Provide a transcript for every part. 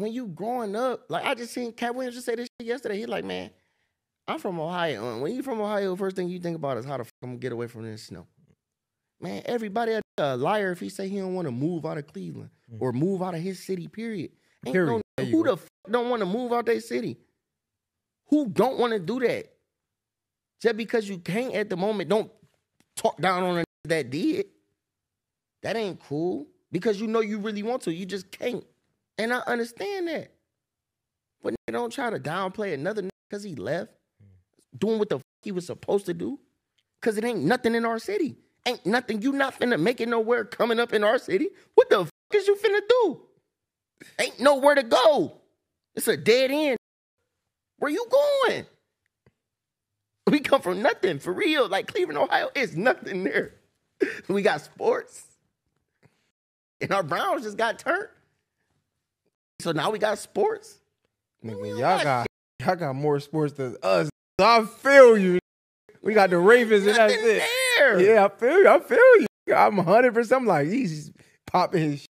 when you growing up, like I just seen Katt Williams just say this shit yesterday. He like, man, I'm from Ohio. And when you from Ohio, first thing you think about is how the fuck I'm gonna get away from this snow. Man, everybody a liar if he say he don't want to move out of Cleveland or move out of his city. Period. Ain't Period. no- who the fuck don't want to move out their city? Who don't want to do that? Just because you can't at the moment, don't talk down on a that did. That ain't cool. Because you know you really want to, you just can't. And I understand that. But they don't try to downplay another because he left doing what the fuck he was supposed to do. Cause it ain't nothing in our city. Ain't nothing. You not finna make it nowhere coming up in our city. What the fuck is you finna do? Ain't nowhere to go. It's a dead end. Where you going? We come from nothing for real. Like Cleveland, Ohio, it's nothing there. We got sports. And our Browns just got turned. So now we got sports. Nigga, y'all don't got y'all got more sports than us. I feel you. We got the Ravens and that's it. there. Yeah, I feel you. I feel you. I'm 100. percent I'm like he's popping his. Shit.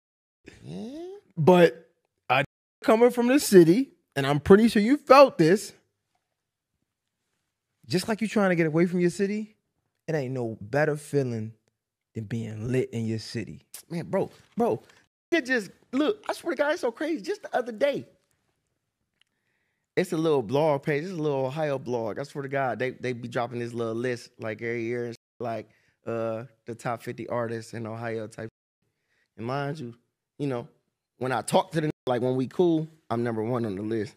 Yeah. But I coming from the city, and I'm pretty sure you felt this. Just like you trying to get away from your city, it ain't no better feeling than being lit in your city. Man, bro, bro, it just look. I swear to God, it's so crazy. Just the other day, it's a little blog page. It's a little Ohio blog. I swear to God, they they be dropping this little list like every year, and like uh the top fifty artists in Ohio type. And mind you, you know, when I talk to them, like when we cool, I'm number one on the list.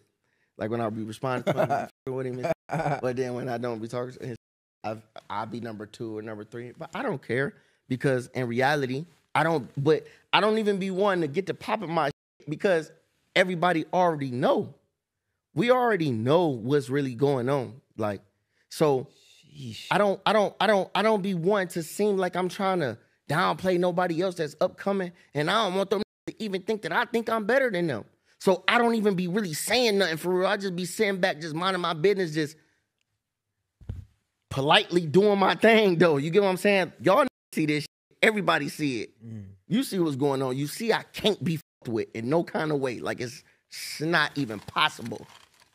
Like when I be responding to him, with him, and but then when I don't be talking to him, I've, I'll be number two or number three. But I don't care because in reality, I don't. But I don't even be one to get to popping my shit because everybody already know. We already know what's really going on. Like so, I don't. I don't. I don't. I don't be one to seem like I'm trying to downplay nobody else that's upcoming, and I don't want them to even think that I think I'm better than them. So I don't even be really saying nothing for real. I just be sitting back, just minding my business, just politely doing my thing. Though you get what I'm saying? Y'all see this. Everybody see it. You see what's going on. You see I can't be fucked with in no kind of way. Like it's, it's not even possible.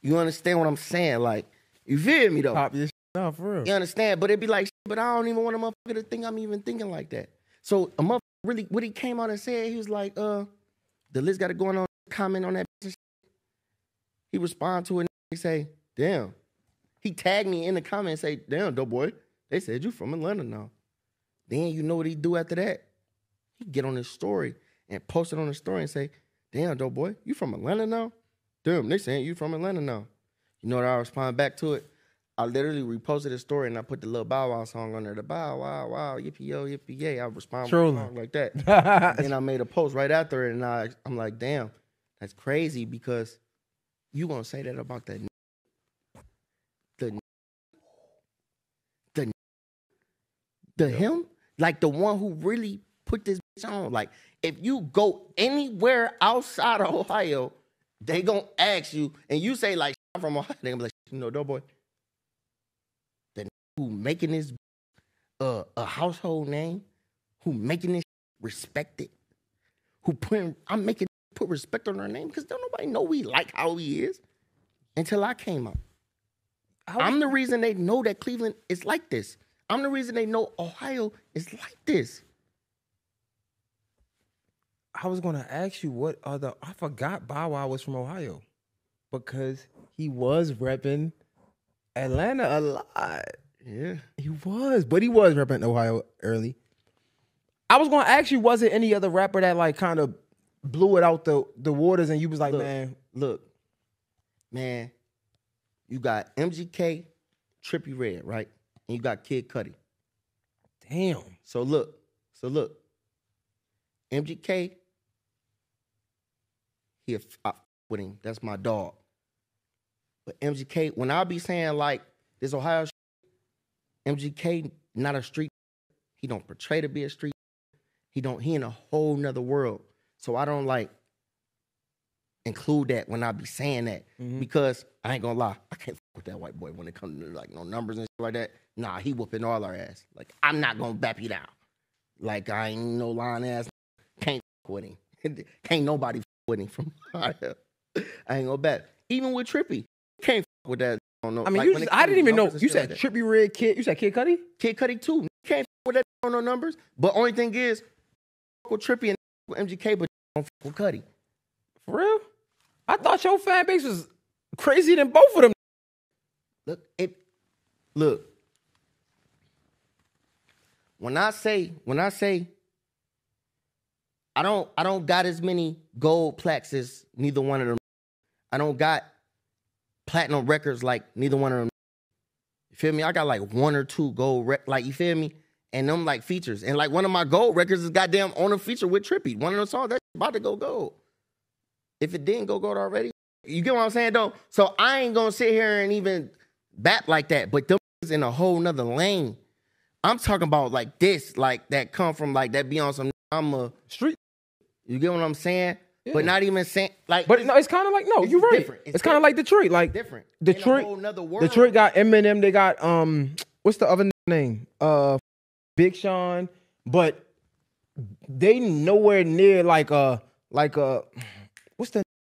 You understand what I'm saying? Like you feel me though? Pop out for real. You understand? But it'd be like, but I don't even want a motherfucker to think I'm even thinking like that. So a motherfucker really, what he came out and said, he was like, uh, the list got it going on, comment on that. bitch. He respond to it and he say, damn. He tagged me in the comment and say, damn, DoeBoy. They said you from Atlanta now. Then you know what he do after that? He get on his story and post it on his story and say, damn, DoeBoy, you from Atlanta now? Damn, they saying you from Atlanta now. You know what I respond back to it? I literally reposted his story and I put the little Bow Wow song on there. The Bow Wow Wow Yippee Yo Yippee Yay. I respond with a song like that. and I made a post right after it, and I I'm like, damn, that's crazy because you gonna say that about that the the the him like the one who really put this bitch on. Like if you go anywhere outside of Ohio, they gonna ask you, and you say like I'm from Ohio, they gonna be like, you know, DoeBoy, the who making this uh, a household name, who making this respected, who putting I'm making put respect on her name because don't nobody know we like how he is until I came out. I'm the reason they know that Cleveland is like this. I'm the reason they know Ohio is like this. I was gonna ask you what other I forgot Bow Wow was from Ohio because he was repping Atlanta a lot. Yeah. He was, but he was repping Ohio early. I was gonna ask you, was it any other rapper that like kind of blew it out the the waters, and you was like, Look, man, look, man, you got MGK, Trippie Redd, right? And you got Kid Cudi. damn, So look, so look, MGK, he a I f- with him. That's my dog. But MGK, when I be saying like this Ohio, MGK not a street. He don't portray to be a street. He don't. He in a whole nother world. So I don't like include that when I be saying that mm-hmm. because I ain't gonna lie, I can't f- with that white boy when it comes to like no numbers and shit like that. Nah, he whooping all our ass. Like I'm not gonna bap you down. Like I ain't no lying ass. Can't f- with him. Can't nobody f- with him from. I ain't gonna bet. Even with Trippie, can't fuck with that. I don't know. I mean, Like, you just, I didn't even know. You said like. Trippie Redd Kid. You said Kid Cudi. Kid Cudi too. Can't fuck with that on no numbers. But only thing is, fuck with Trippie and with MGK, but don't fuck with Cudi. For real? I thought your fan base was crazier than both of them. Look, it look. When I say, when I say I don't I don't got as many gold plaques as neither one of them. I don't got platinum records like neither one of them. You feel me? I got like one or two gold rec- like you feel me? And them like features. And like one of my gold records is goddamn on a feature with Trippie. One of those songs that's about to go gold. If it didn't go gold already, you get what I'm saying though? So I ain't gonna sit here and even bat like that, but them is in a whole nother lane. I'm talking about like this, like that come from like that be on some I'm a Street. you get what I'm saying? Yeah. But not even saying like But no, it's kind of like no, you're right. different. It's, It's kind of like Detroit. Like different. Detroit. in a whole nother world. Detroit got Eminem. They got um, what's the other name? Uh, Big Sean. But they nowhere near like uh like uh, the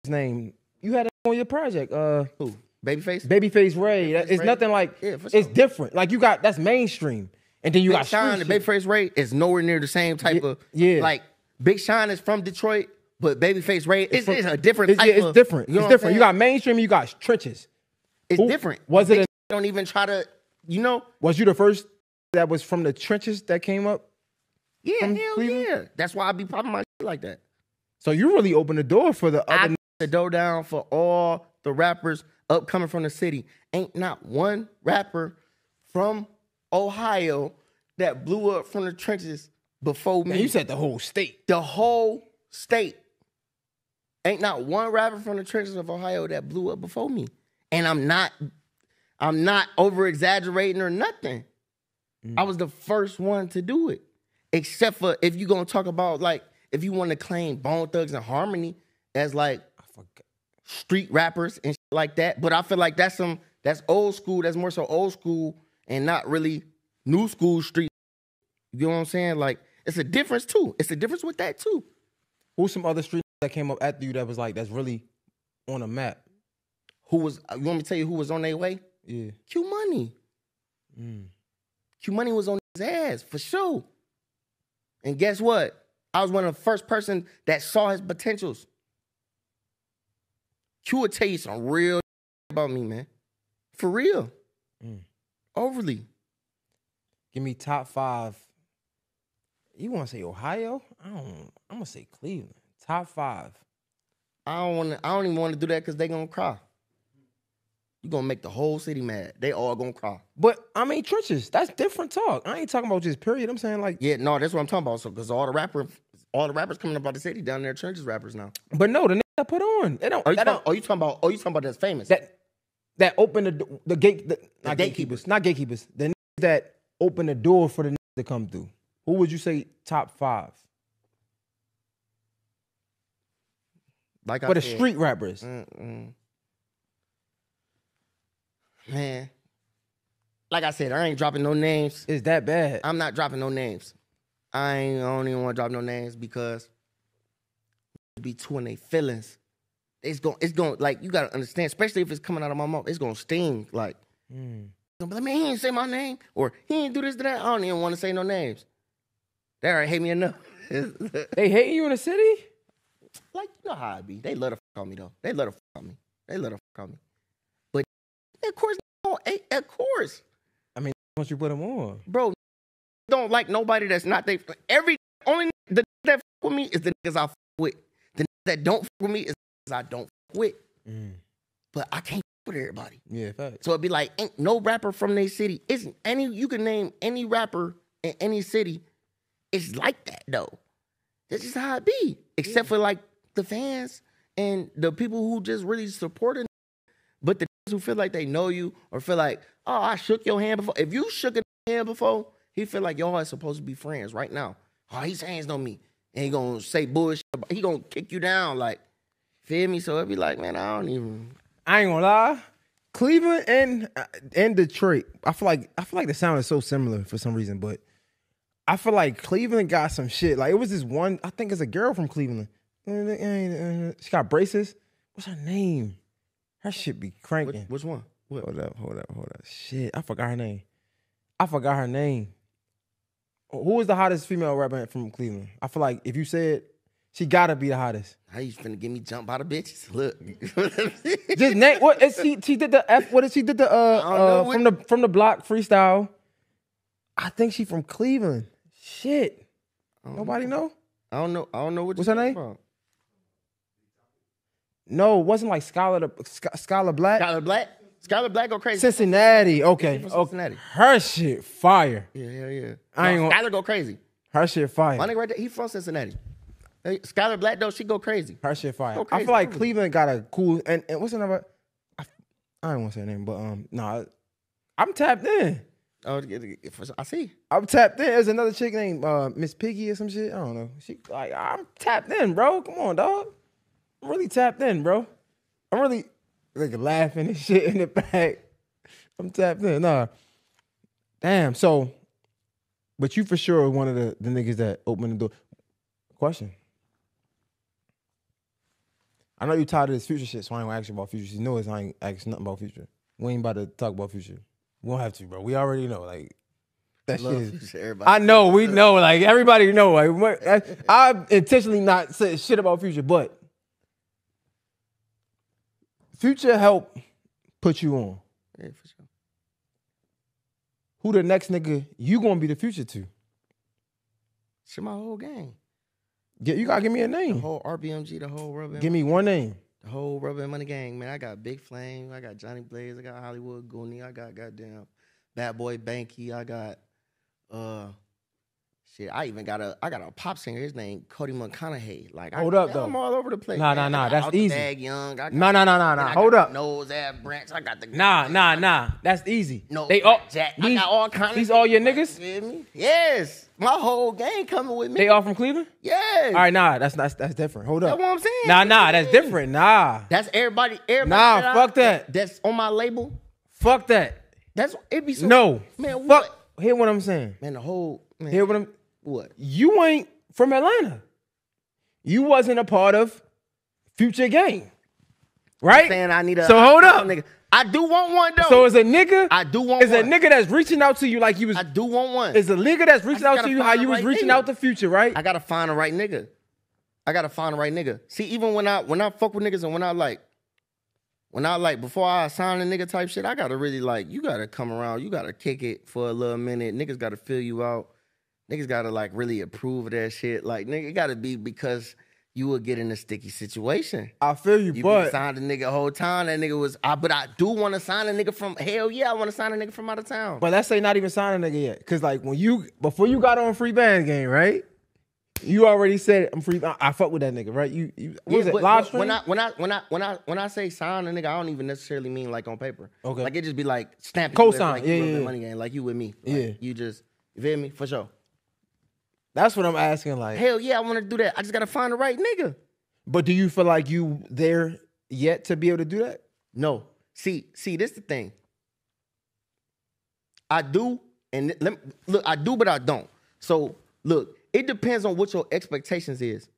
name? You had it on your project. Uh, who? Babyface? Babyface Ray. That- It's Ray? nothing like. Yeah, for It's different. Like you got that's mainstream, and then you Big got Sean and. Babyface Ray is nowhere near the same type Yeah, of yeah. Like Big Sean is from Detroit, but Babyface Ray it's, it's a different It's, type yeah, it's of- different. you know it's different. You got mainstream. You got trenches. it's who- different. was it a- don't even try to you know? Was you the first that was from the trenches that came up? Yeah, hell Cleveland? yeah. That's why I be popping my shit like that. So you really opened the door for the other. The door down for all the rappers upcoming from the city. Ain't not one rapper from Ohio that blew up from the trenches before me. You said the whole state. the whole state. Ain't not one rapper from the trenches of Ohio that blew up before me. And I'm not, I'm not over exaggerating or nothing. Mm. I was the first one to do it. Except for if you're gonna talk about like if you want to claim Bone Thugs and Harmony as like. Street rappers and shit like that. But I feel like that's some that's old school. That's more so old school and not really new school street. You know what I'm saying? Like it's a difference too. It's a difference with that too. Who's some other street that came up after you that was like that's really on a map? Who was you want me to tell you who was on their way? Yeah. Q Money. Mm. Q Money was on his ass for sure. And guess what? I was one of the first person that saw his potentials. Q would tell you some real about me, man. For real. Mm. Overly. Give me top five. You want to say Ohio? I don't. I'm gonna say Cleveland. Top five. I don't want to. I don't even want to do that because they gonna cry. You gonna make the whole city mad. They all gonna cry. But I mean trenches. That's different talk. I ain't talking about just period. I'm saying like. Yeah, no, that's what I'm talking about. So, because all the rapper, all the rappers coming up out the city down there, churches rappers now. But no, the that put on. They don't. Are you, talking, don't are you talking about? Oh, you talking about that's famous? that that open the the gate. The, not gatekeepers. gatekeepers. Not gatekeepers. The niggas that open the door for the niggas to come through. Who would you say top five like I for the said, street rappers? Mm-mm. Man, like I said, I ain't dropping no names. Is that bad? I'm not dropping no names. I ain't. I don't even want to drop no names because be too in their feelings. It's going. It's going. Like you gotta understand, especially if it's coming out of my mouth. It's gonna sting. Like, Mm. gonna be like, man, he didn't say my name, or he didn't do this to that. I don't even want to say no names. They already hate me enough. They hate you in the city? Like, you know how I be. They let to fuck on me though. They let to fuck on me. They let to fuck on me. But of course, no, of course. I mean, once you put them on. bro, don't like nobody that's not they. Every only the that fuck with me is the niggas I fuck with. That don't fuck with me is I don't fuck with. Mm. But I can't fuck with everybody. Yeah. So it'd be like ain't no rapper from their city. Isn't any you can name any rapper in any city. It's like that though. That's just how it be. Except for like the fans and the people who just really support it. But the who feel like they know you or feel like, oh, I shook your hand before. If you shook a hand before, he feel like y'all are supposed to be friends right now. Oh, his hands on me. And he gonna say bullshit. about- He gonna kick you down. Like, feel me? So it'd be like, man, I don't even. I ain't gonna lie. Cleveland and uh, and Detroit. I feel like I feel like the sound is so similar for some reason, but I feel like Cleveland got some shit. Like it was this one. I think it's a girl from Cleveland. She got braces, what's her name? Her shit be Which, cranking. which one? What? Hold up, hold up, hold up. Shit, I forgot her name. I forgot her name. Who is the hottest female rapper from Cleveland? I feel like if you said she gotta be the hottest. How you finna get me jumped by the bitches? Look. Just name what is she she did the F what is she did the uh, don't uh from the from the block freestyle. I think she from Cleveland. Shit. Nobody know? I don't know. I don't know what. What's her name? about. No, it wasn't like Scholar Scholar Black. Skylar Blatt. Skylar Blatt go crazy. Cincinnati. Okay. from. Cincinnati. Her shit fire. Yeah, yeah, yeah. I ain't gonna- Skylar go crazy. Her shit fire. My nigga right there, he from Cincinnati. Hey, Skylar Blatt though, she go crazy. Her shit fire. Go I crazy, feel like. Cleveland got a cool and, and what's another? I, I don't want to say her name, but um, no, I'm tapped in. Oh, I see. I'm tapped in. There's another chick named uh, Miss Piggy or some shit. I don't know. She like I'm tapped in, bro. Come on, dog. I'm really tapped in, bro. I'm really like laughing and shit in the back. I'm tapped in. Nah. Damn. So, but you for sure are one of the, the niggas that open the door. Question. I know you tired of this future shit, so I ain't gonna ask you about future. You know, I ain't asking nothing about future. We ain't about to talk about future. We don't have to, bro. We already know. Like that shit Love is. Everybody. I know, we know, like everybody know. Like I, I intentionally not say shit about Future, but Future help put you on. yeah, for sure. Who the next nigga you gonna be the future to? Shit, my whole gang. Get you gotta give me a name. The whole RBMG, the whole rubber, Give me one name. the whole rubber and money gang, man. I got Big Flame, I got Johnny Blaze, I got Hollywood Goonie, I got goddamn Bad Boy Banky, I got uh shit. I even got a I got a pop singer. His name Cody McConaughey. Like, Hold I, up, though. I'm all over the place. Nah, man. nah, nah, that's easy. Bag Young. I got, Nah, nah, nah, nah, nah. Hold up. Nose ass branch. I got the Nah, nah, nah. That's easy. No, they all Jack. I got all kinds. these all your niggas? You feel me? Yes, my whole gang coming with me. They all from Cleveland? yes. All right, nah, that's that's that's different. Hold up. That's what I'm saying. Nah, nah, that's different. Nah. That's everybody. Everybody. Nah, that I- fuck that. That's on my label. Fuck that. That's it. Be so. No. man. Fuck. What? Hear what I'm saying. Man, the whole man. Hear what I'm what? you ain't from Atlanta. You wasn't a part of Future Gang. Right? Saying I need a. So hold up. nigga. I do want one though. So is a nigga I do want is a nigga that's reaching out to you like you was I do want one. is a nigga that's reaching out gotta you how you the was right reaching nigga. out to Future, right? I gotta find the right nigga. I gotta find the right nigga. See, even when I when I fuck with niggas and when I like, when I like before I sign a nigga type shit, I gotta really like you gotta come around. You gotta kick it for a little minute. Niggas gotta fill you out. Niggas gotta like really approve of that shit. Like nigga, it gotta be because you will get in a sticky situation. I feel you, You but signed a nigga whole time. That nigga was, I, but I do want to sign a nigga from hell yeah. I want to sign a nigga from out of town. but let's say not even signing a nigga yet. Cause like when you before you got on free band game, right? You already said I'm free. I, I fuck with that nigga, right? You, you what was Yeah, it? Live stream? When I when I when I when I when I say sign a nigga, I don't even necessarily mean like on paper. Okay. Like it just be like stamp Cosign, Like, yeah, yeah, yeah. Money game, like you with me. Like, Yeah. You just you feel me for sure. That's what I'm asking. Like, Hell yeah, I want to do that. I just gotta find the right nigga. but do you feel like you there yet to be able to do that? No, see, see, this the thing. I do, and let me, look, I do, but I don't. So look, it depends on what your expectations is.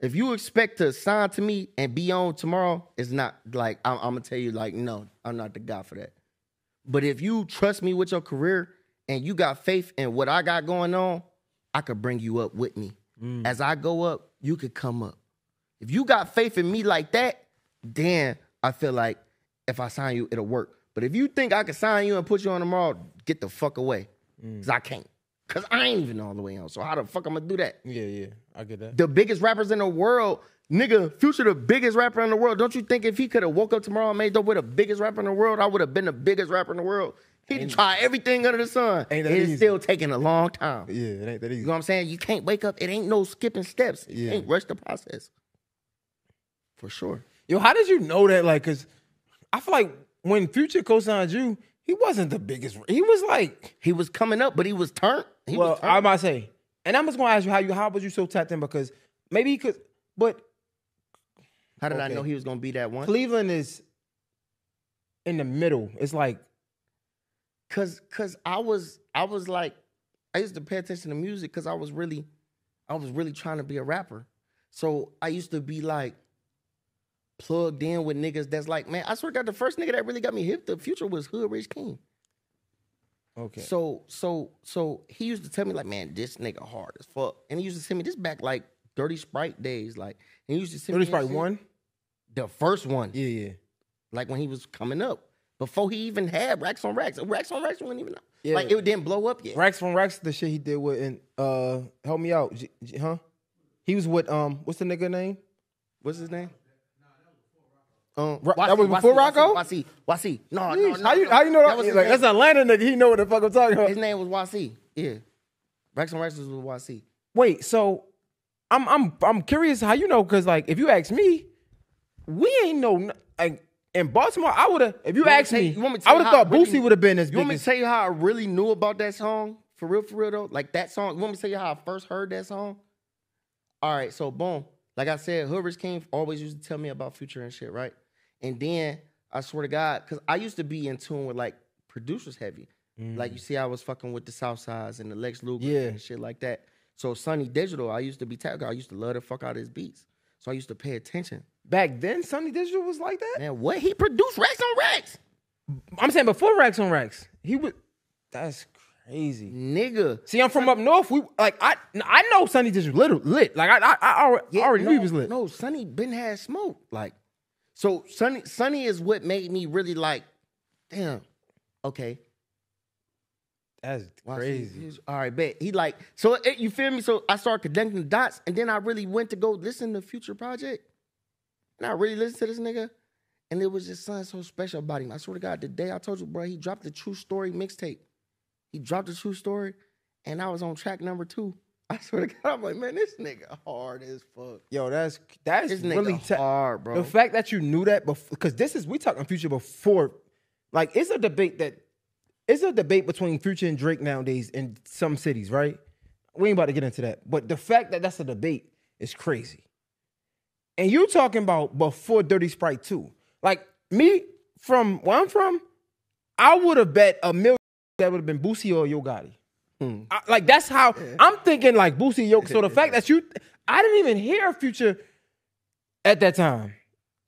If you expect to sign to me and be on tomorrow, it's not like I'm, I'm gonna tell you like no, I'm not the guy for that. But if you trust me with your career and you got faith in what I got going on, I could bring you up with me. Mm. As I go up, you could come up. If you got faith in me like that, then I feel like if I sign you, it'll work. But if you think I can sign you and put you on tomorrow, get the fuck away. Mm. Cause I can't. Cause I ain't even all the way on. So how the fuck am I'm gonna do that? Yeah, yeah, I get that. The biggest rappers in the world, nigga, Future the biggest rapper in the world. Don't you think if he could have woke up tomorrow and made dope with the biggest rapper in the world, I would have been the biggest rapper in the world? He'd try everything under the sun. Ain't that It's easy. still taking a long time. Yeah, it ain't that easy. You know what I'm saying? You can't wake up. It ain't no skipping steps. You Yeah. can't rush the process. For sure. Yo, how did you know that? Like, cause I feel like when Future co-signed you, he wasn't the biggest. He was like, He was coming up, but he was turned. He well, was turned. I might say, and I'm just gonna ask you how you how was you so tapped in because maybe he could, but How did I know he was gonna be that one? Cleveland is in the middle. It's like Cause cause I was I was like I used to pay attention to music because I was really I was really trying to be a rapper. So I used to be like, plugged in with niggas that's like, man, I swear to God, the first nigga that really got me hip the future was Hood Rich King. Okay. So so so he used to tell me like, man, this nigga hard as fuck, and he used to send me this back like Dirty Sprite days, like, and he used to send Dirty me that Sprite one. the first one, Yeah, yeah. like when he was coming up, before he even had racks on racks. Racks on racks wasn't even Yeah. like it didn't blow up yet. Racks on Racks, the shit he did with and uh help me out, G- G- huh? He was with um what's the nigga name? What's his name? Um, Ra- that was before Rocko? YC, YC. No, no, Yeesh, no, how you how you know that? was his like, name. that's Atlanta nigga. He know what the fuck I'm talking about. His name was YC. Yeah. Racks on Racks was with YC. Wait, so I'm I'm I'm curious how you know because like if you ask me, we ain't know like in Baltimore. I would have if you, me asked me, you- you me I would have thought really- Boosie would have been as You want me to tell you how I really knew about that song? For real, for real though? Like that song. You want me to tell you how I first heard that song? All right, so boom. Like I said, Rich King always used to tell me about Future and shit, right? And then I swear to God, because I used to be in tune with like producers heavy. Like you mm. see, I was fucking with the South Sides and the Lex Luger Yeah. and shit like that. So Sonny Digital, I used to be tag. I used to love the fuck out of his beats. So I used to pay attention. Back then. Sonny Digital was like that. Man, what he produced racks on racks, I'm saying before Racks on Racks, he would. That's crazy. nigga. See, I'm from up north. We like I I know Sonny Digital lit lit. Like I I, I already, I already no, knew he was lit. No, Sonny been had smoke. Like, so Sonny, Sonny is what made me really like, damn, okay. That's crazy. Here's- All right, bet. He like, so it, you feel me? So I started connecting the dots, and then I really went to go listen to Future Project. And I really listened to this nigga. And it was just something so special about him. I swear to God, the day I told you, bro, he dropped the True Story mixtape. He dropped the True Story, and I was on track number two. I swear to God, I'm like, man, this nigga hard as fuck. Yo, that's that's This nigga really hard, bro. The fact that you knew that before, because this is we talking future before, like it's a debate that it's a debate between Future and Drake nowadays in some cities, right? We ain't about to get into that, but the fact that that's a debate is crazy. And you talking about before Dirty Sprite two, like me from where I'm from, I would have bet a million that would have been Boosie or Yo Gotti. Hmm. I- like that's how I'm thinking. Like Boosie Yo. So the fact that you, I didn't even hear Future at that time.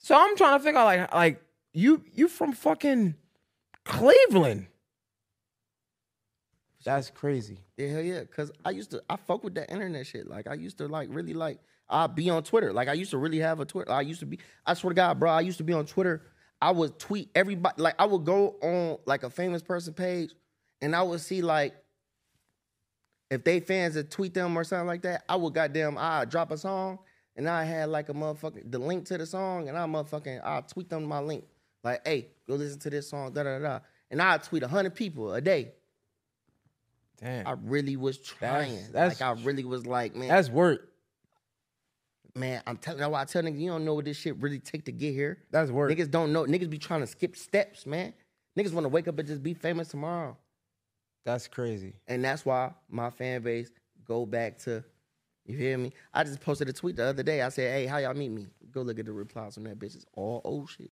So I'm trying to figure out like like you you from fucking Cleveland. That's crazy. Yeah, hell yeah. Cause I used to I fuck with that internet shit. Like I used to like really like I'd be on Twitter. Like I used to really have a Twitter. I used to be I swear to God, bro, I used to be on Twitter. I would tweet everybody like I would go on like a famous person page and I would see like if they fans would tweet them or something like that, I would goddamn I drop a song and I had like a motherfucking the link to the song and I motherfucking I tweet them my link. Like, hey, go listen to this song, da da da. And I tweet hundred people a day. Damn. I really was trying. that's- like I really was like, man, That's work. Man. I'm telling you why I tell niggas you don't know what this shit really take to get here. That's work. Niggas don't know. Niggas be trying to skip steps, man. Niggas want to wake up and just be famous tomorrow, That's crazy. and that's why my fan base go back to. You hear me? I just posted a tweet the other day. I said, "Hey, how y'all meet me?" Go look at the replies on that bitch. It's all old shit.